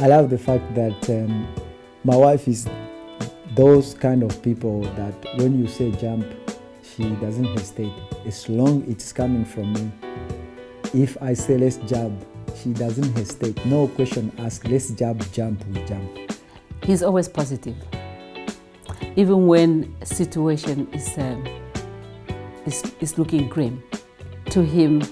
I love the fact that um, my wife is those kind of people that when you say jump, she doesn't hesitate. As long it's coming from me. If I say let's jump, she doesn't hesitate. No question asked. Let's jump, jump, we jump. He's always positive, even when situation is um, is, is looking grim. To him,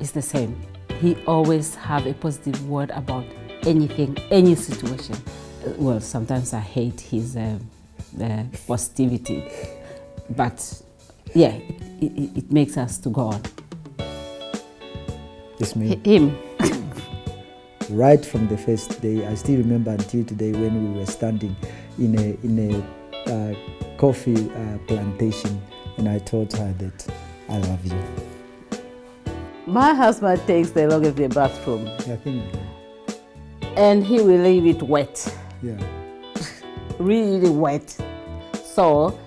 it's the same. He always have a positive word about anything, any situation. Uh, Well, sometimes I hate his um, uh, positivity, but yeah, it, it, it makes us to go on. It's me. Him, right from the first day. I still remember until today when we were standing in a in a uh, coffee uh, plantation, and I told her that I love you. my husband takes the log of the bathroom I think, and he will leave it wet. yeah, really wet. So,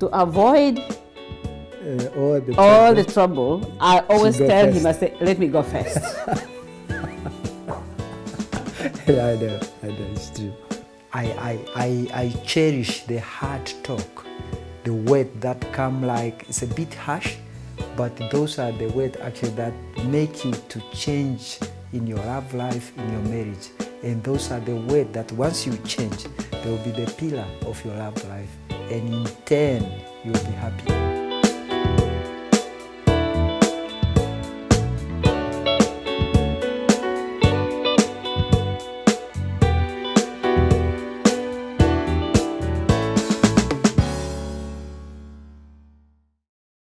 to avoid uh, all the all trouble. the trouble, I always tell first. him, I say, let me go first. yeah, I know, I know, it's true. I, I, I, I cherish the hard talk, the word that come like it's a bit harsh, but those are the words actually that make you to change in your love life, in your marriage. And those are the words that once you change, they will be the pillar of your love life. And in turn, you'll be happy.